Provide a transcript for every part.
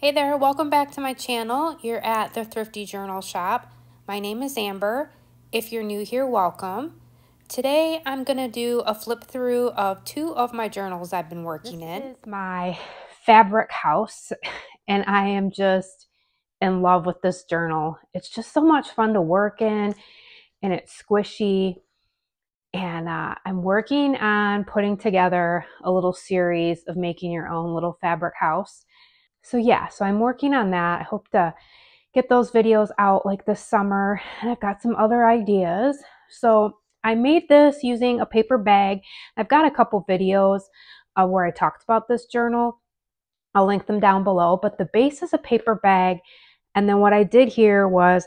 Hey there, welcome back to my channel. You're at the Thrifty Journal Shop. My name is Amber. If you're new here, welcome. Today I'm going to do a flip through of two of my journals I've been working this in. This is my fabric house and I am just in love with this journal. It's just so much fun to work in and it's squishy and uh, I'm working on putting together a little series of making your own little fabric house so yeah, so I'm working on that. I hope to get those videos out like this summer. And I've got some other ideas. So I made this using a paper bag. I've got a couple videos uh, where I talked about this journal. I'll link them down below, but the base is a paper bag. And then what I did here was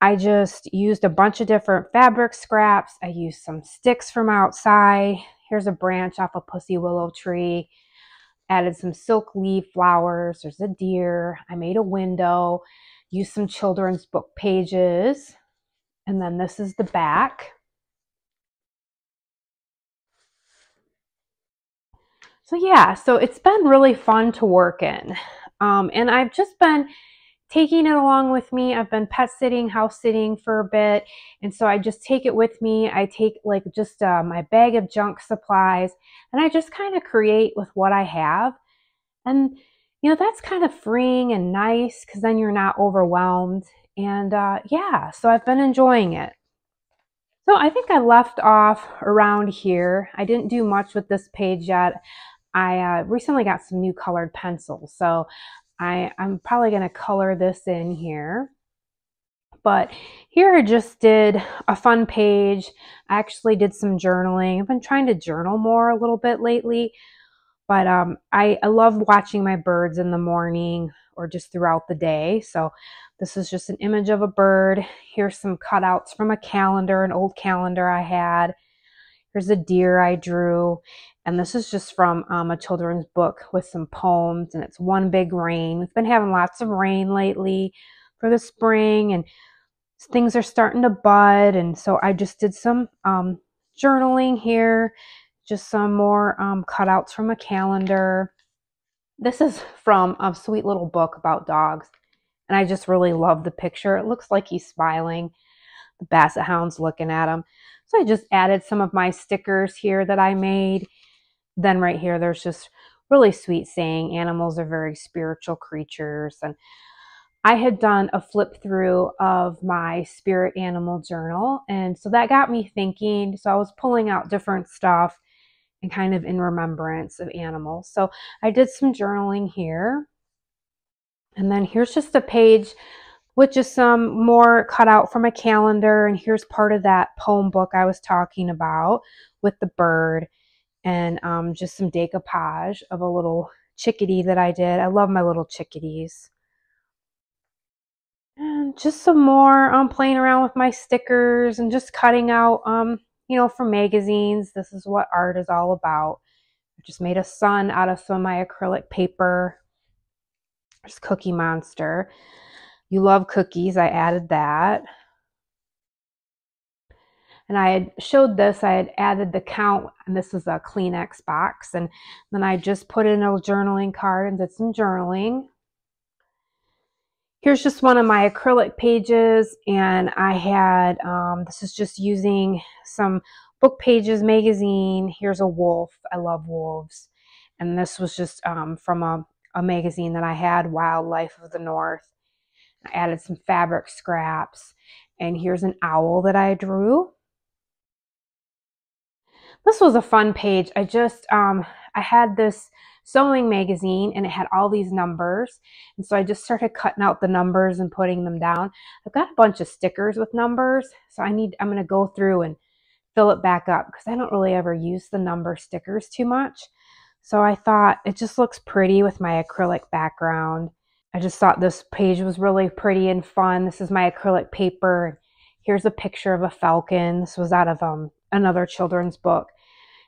I just used a bunch of different fabric scraps. I used some sticks from outside. Here's a branch off a pussy willow tree added some silk leaf flowers. There's a deer. I made a window, used some children's book pages. And then this is the back. So yeah, so it's been really fun to work in. Um, and I've just been taking it along with me. I've been pet sitting, house sitting for a bit. And so I just take it with me. I take like just uh, my bag of junk supplies and I just kind of create with what I have. And, you know, that's kind of freeing and nice because then you're not overwhelmed. And uh, yeah, so I've been enjoying it. So I think I left off around here. I didn't do much with this page yet. I uh, recently got some new colored pencils. So I, I'm probably going to color this in here. But here I just did a fun page. I actually did some journaling. I've been trying to journal more a little bit lately. But um, I, I love watching my birds in the morning or just throughout the day. So this is just an image of a bird. Here's some cutouts from a calendar, an old calendar I had. Here's a deer I drew. And this is just from um, a children's book with some poems, and it's One Big Rain. We've been having lots of rain lately for the spring, and things are starting to bud. And so I just did some um, journaling here, just some more um, cutouts from a calendar. This is from a sweet little book about dogs, and I just really love the picture. It looks like he's smiling. The basset hound's looking at him. So I just added some of my stickers here that I made. Then right here, there's just really sweet saying animals are very spiritual creatures. And I had done a flip through of my spirit animal journal. And so that got me thinking. So I was pulling out different stuff and kind of in remembrance of animals. So I did some journaling here. And then here's just a page with just some more cut out from a calendar. And here's part of that poem book I was talking about with the bird and um, just some decoupage of a little chickadee that I did. I love my little chickadees. And just some more um, playing around with my stickers and just cutting out, um, you know, from magazines. This is what art is all about. I just made a sun out of some of my acrylic paper. There's Cookie Monster. You love cookies. I added that. And I had showed this, I had added the count, and this was a Kleenex box. And then I just put in a journaling card and did some journaling. Here's just one of my acrylic pages, and I had, um, this is just using some book pages magazine. Here's a wolf. I love wolves. And this was just um, from a, a magazine that I had, Wildlife of the North. I added some fabric scraps. And here's an owl that I drew. This was a fun page. I just, um, I had this sewing magazine and it had all these numbers. And so I just started cutting out the numbers and putting them down. I've got a bunch of stickers with numbers. So I need, I'm going to go through and fill it back up because I don't really ever use the number stickers too much. So I thought it just looks pretty with my acrylic background. I just thought this page was really pretty and fun. This is my acrylic paper. Here's a picture of a falcon. This was out of um, another children's book.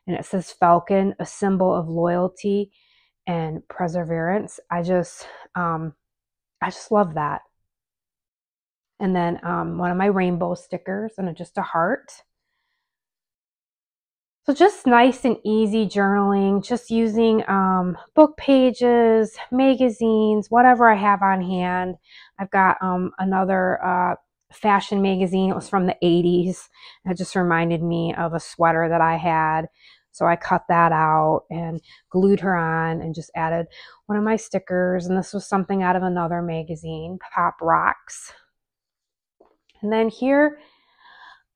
And it says falcon, a symbol of loyalty and perseverance. I just, um, I just love that. And then um, one of my rainbow stickers and just a heart. So just nice and easy journaling, just using um, book pages, magazines, whatever I have on hand. I've got um, another uh, fashion magazine. It was from the 80s. It just reminded me of a sweater that I had. So I cut that out and glued her on and just added one of my stickers. And this was something out of another magazine, Pop Rocks. And then here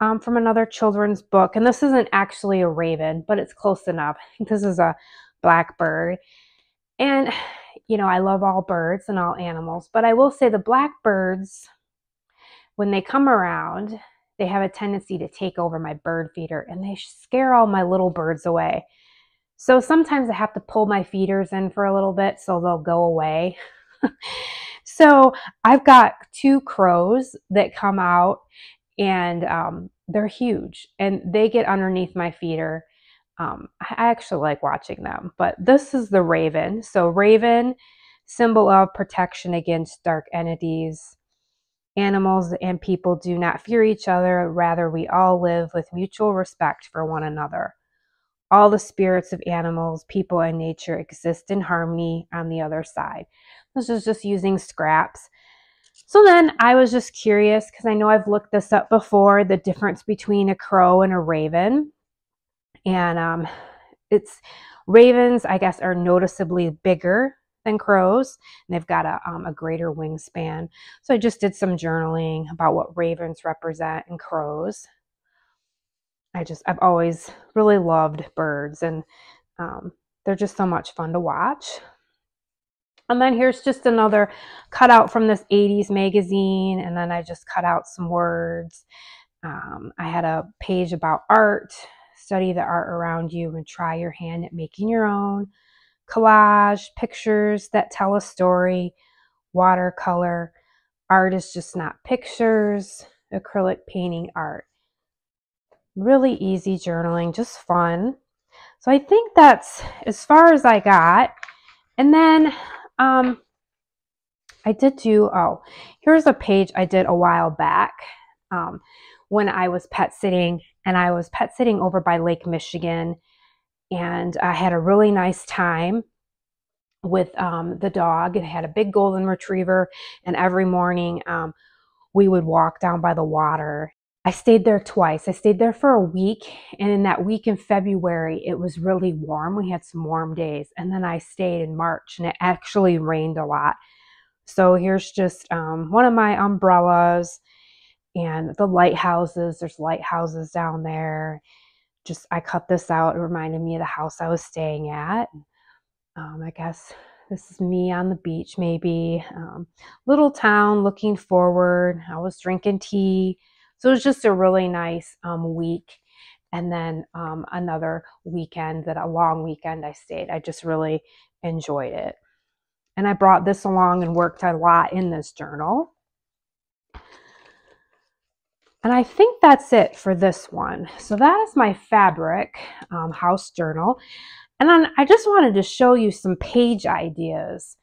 um, from another children's book. And this isn't actually a raven, but it's close enough. This is a blackbird. And, you know, I love all birds and all animals, but I will say the blackbirds, when they come around, they have a tendency to take over my bird feeder and they scare all my little birds away. So sometimes I have to pull my feeders in for a little bit so they'll go away. so I've got two crows that come out and um, they're huge and they get underneath my feeder. Um, I actually like watching them, but this is the raven. So, raven, symbol of protection against dark entities. Animals and people do not fear each other, rather, we all live with mutual respect for one another. All the spirits of animals, people, and nature exist in harmony on the other side. This is just using scraps so then I was just curious because I know I've looked this up before the difference between a crow and a raven. And um, it's ravens, I guess, are noticeably bigger than crows and they've got a, um, a greater wingspan. So I just did some journaling about what ravens represent and crows. I just, I've always really loved birds and um, they're just so much fun to watch. And then here's just another cutout from this 80s magazine. And then I just cut out some words. Um, I had a page about art, study the art around you and try your hand at making your own. Collage, pictures that tell a story, watercolor. Art is just not pictures, acrylic painting art. Really easy journaling, just fun. So I think that's as far as I got. And then um, I did do, oh, here's a page I did a while back um, when I was pet sitting, and I was pet sitting over by Lake Michigan, and I had a really nice time with um, the dog. It had a big golden retriever, and every morning um, we would walk down by the water I stayed there twice. I stayed there for a week, and in that week in February, it was really warm. We had some warm days, and then I stayed in March, and it actually rained a lot. So here's just um, one of my umbrellas and the lighthouses. There's lighthouses down there. Just I cut this out. It reminded me of the house I was staying at. Um, I guess this is me on the beach, maybe. Um, little town looking forward. I was drinking tea so it was just a really nice um, week. And then um, another weekend that a long weekend I stayed. I just really enjoyed it. And I brought this along and worked a lot in this journal. And I think that's it for this one. So that is my fabric um, house journal. And then I just wanted to show you some page ideas.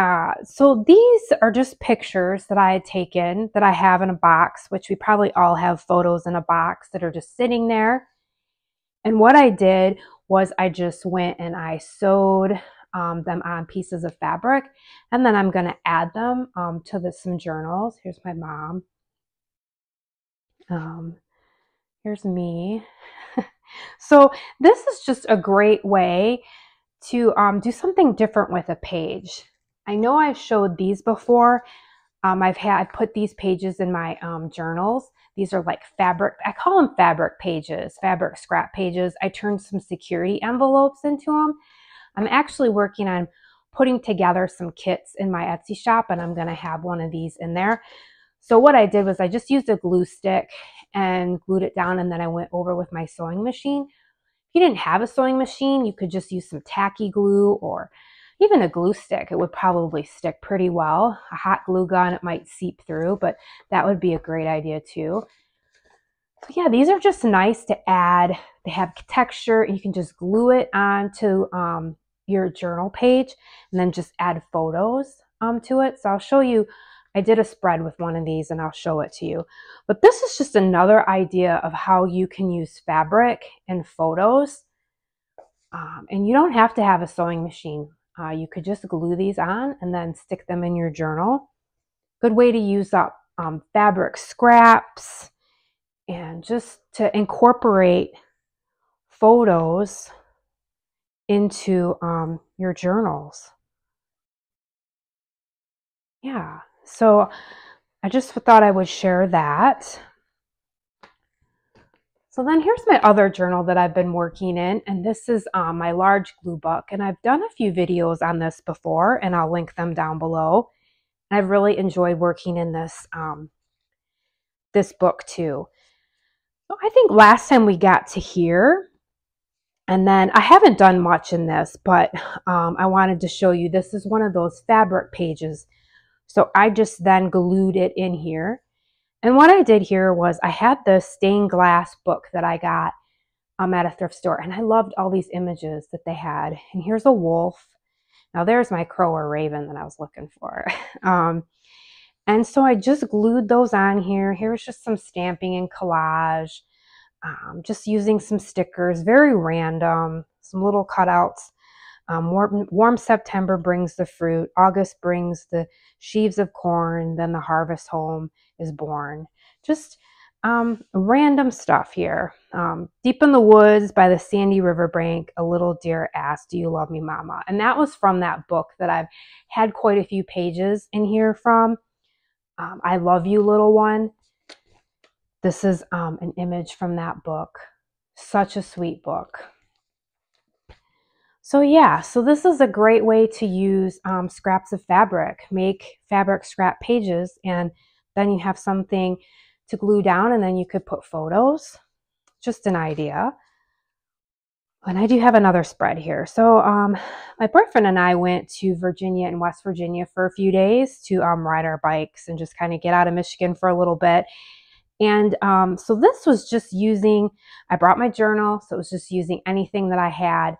Uh, so these are just pictures that I had taken that I have in a box, which we probably all have photos in a box that are just sitting there. And what I did was I just went and I sewed um, them on pieces of fabric. And then I'm going to add them um, to the, some journals. Here's my mom. Um, here's me. so this is just a great way to um, do something different with a page. I know I've showed these before. Um, I've had I put these pages in my um, journals. These are like fabric, I call them fabric pages, fabric scrap pages. I turned some security envelopes into them. I'm actually working on putting together some kits in my Etsy shop and I'm gonna have one of these in there. So what I did was I just used a glue stick and glued it down and then I went over with my sewing machine. If you didn't have a sewing machine, you could just use some tacky glue or even a glue stick, it would probably stick pretty well. A hot glue gun, it might seep through, but that would be a great idea too. So yeah, these are just nice to add. They have texture. You can just glue it onto um, your journal page and then just add photos um, to it. So I'll show you I did a spread with one of these and I'll show it to you. But this is just another idea of how you can use fabric and photos. Um, and you don't have to have a sewing machine. Uh, you could just glue these on and then stick them in your journal. Good way to use up um, fabric scraps and just to incorporate photos into um, your journals. Yeah, so I just thought I would share that. So then here's my other journal that I've been working in, and this is um, my large glue book. And I've done a few videos on this before, and I'll link them down below. I've really enjoyed working in this um, this book too. So I think last time we got to here, and then I haven't done much in this, but um, I wanted to show you, this is one of those fabric pages. So I just then glued it in here. And what I did here was I had the stained glass book that I got um, at a thrift store, and I loved all these images that they had. And here's a wolf. Now there's my crow or raven that I was looking for. um, and so I just glued those on here. Here's just some stamping and collage, um, just using some stickers, very random, some little cutouts. Um, warm, warm, September brings the fruit. August brings the sheaves of corn. Then the harvest home is born. Just um, random stuff here. Um, deep in the woods by the sandy riverbank, a little deer asked, Do you love me, mama? And that was from that book that I've had quite a few pages in here from. Um, I love you, little one. This is um, an image from that book. Such a sweet book. So yeah, so this is a great way to use um, scraps of fabric. Make fabric scrap pages and then you have something to glue down and then you could put photos. Just an idea. And I do have another spread here. So um, my boyfriend and I went to Virginia and West Virginia for a few days to um, ride our bikes and just kind of get out of Michigan for a little bit. And um, so this was just using, I brought my journal, so it was just using anything that I had.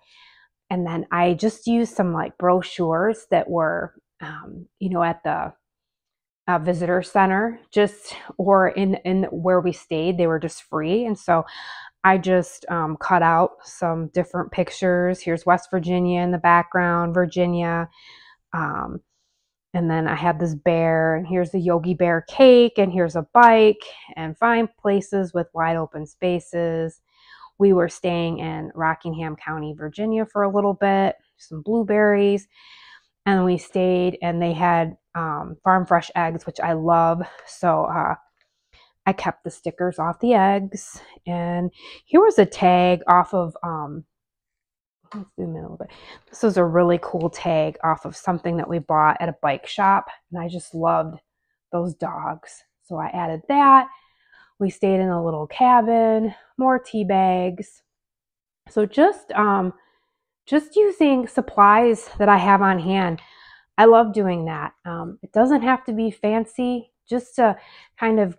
And then I just used some like brochures that were, um, you know, at the uh, visitor center, just or in in where we stayed, they were just free. And so I just um, cut out some different pictures. Here's West Virginia in the background, Virginia. Um, and then I had this bear, and here's the Yogi Bear cake, and here's a bike, and find places with wide open spaces. We were staying in Rockingham County, Virginia for a little bit, some blueberries, and we stayed, and they had um, farm fresh eggs, which I love. So uh, I kept the stickers off the eggs. And here was a tag off of, um, let's zoom in a little bit. This was a really cool tag off of something that we bought at a bike shop. And I just loved those dogs. So I added that. We stayed in a little cabin, more tea bags. So just, um, just using supplies that I have on hand. I love doing that. Um, it doesn't have to be fancy, just to kind of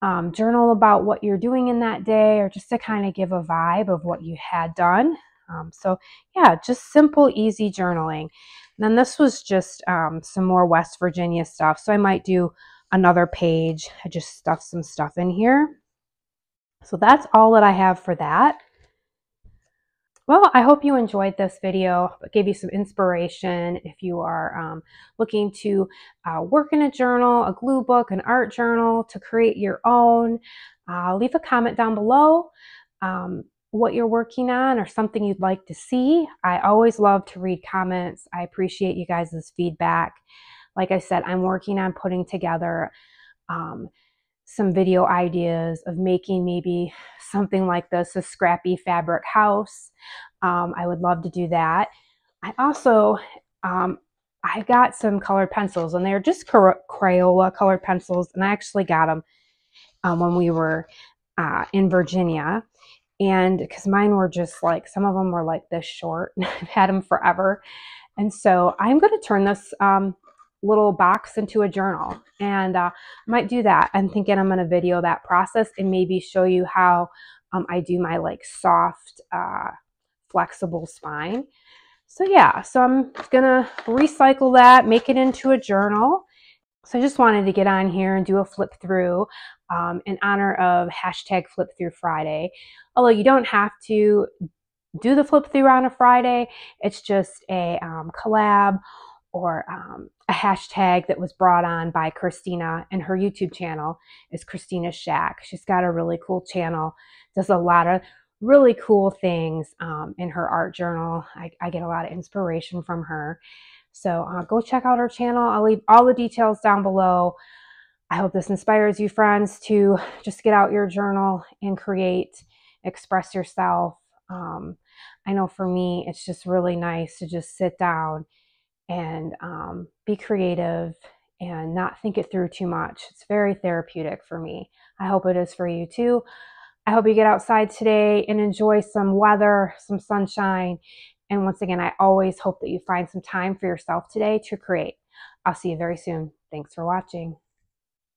um, journal about what you're doing in that day or just to kind of give a vibe of what you had done. Um, so, yeah, just simple, easy journaling. And then this was just um, some more West Virginia stuff. So I might do another page. I just stuffed some stuff in here. So that's all that I have for that. Well, I hope you enjoyed this video. It gave you some inspiration if you are um, looking to uh, work in a journal, a glue book, an art journal, to create your own. Uh, leave a comment down below um, what you're working on or something you'd like to see. I always love to read comments. I appreciate you guys' feedback. Like I said, I'm working on putting together um, some video ideas of making maybe something like this, a scrappy fabric house. Um, I would love to do that. I also, um, I got some colored pencils and they're just Crayola colored pencils and I actually got them um, when we were uh, in Virginia and because mine were just like some of them were like this short i've had them forever and so i'm going to turn this um, little box into a journal and uh, might do that. I'm thinking I'm going to video that process and maybe show you how um, I do my like soft, uh, flexible spine. So yeah, so I'm to recycle that, make it into a journal. So I just wanted to get on here and do a flip through um, in honor of hashtag flip through Friday. Although you don't have to do the flip through on a Friday, it's just a um, collab or um, a hashtag that was brought on by Christina and her YouTube channel is Christina Shack. She's got a really cool channel, does a lot of really cool things um, in her art journal. I, I, get a lot of inspiration from her. So uh, go check out her channel. I'll leave all the details down below. I hope this inspires you, friends, to just get out your journal and create, express yourself. Um, I know for me, it's just really nice to just sit down and um, be creative and not think it through too much. It's very therapeutic for me. I hope it is for you too. I hope you get outside today and enjoy some weather, some sunshine, and once again, I always hope that you find some time for yourself today to create. I'll see you very soon. Thanks for watching.